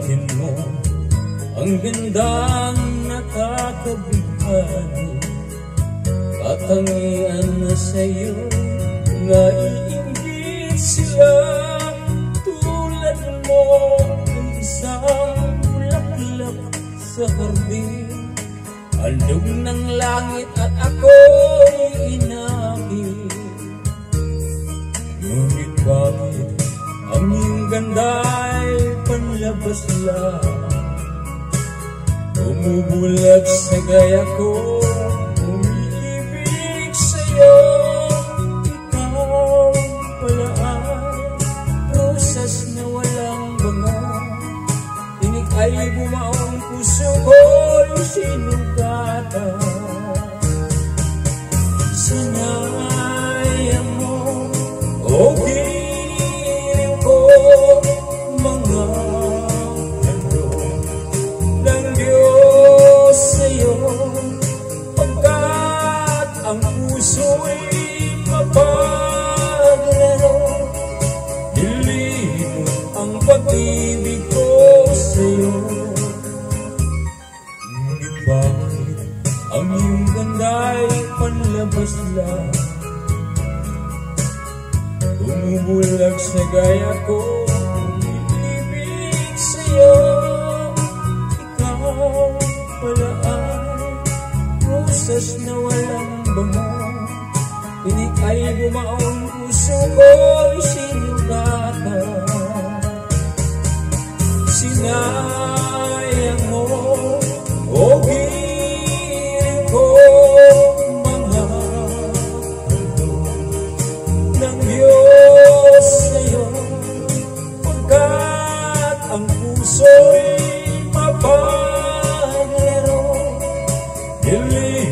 Bangkin mo ang gandang nakakabighani Katangian na sa'yo Naiingit sila. Tulad mo ng isang bulaklak sa hardin Alog ng langit at ako'y inakit lang Bumubulag sa gaya ko Umiibig sa'yo. Ikaw pala Rosas na walang banga Tinig ay bumaong puso ko'y sinugatan Sinayang mo O ang iyong ganda'y panlabas lang Bumubulag sa gaya ko Ibig sa'yo. Ikaw pala ay Rosas na walang bango. Pinik ay bumaong puso ko'y sinugatan Sinayang mo Nilimot ang